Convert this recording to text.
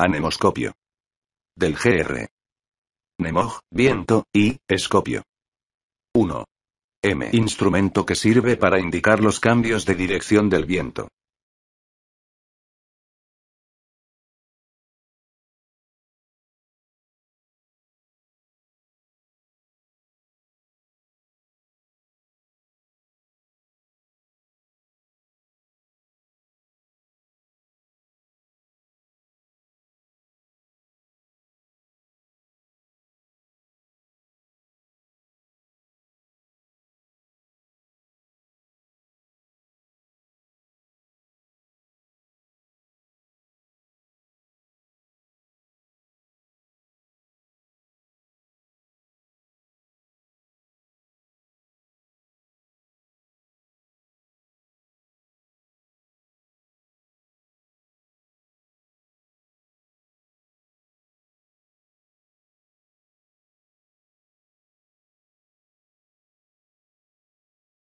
Anemoscopio. Del GR. Nemog, viento, y, escopio. 1. M. Instrumento que sirve para indicar los cambios de dirección del viento.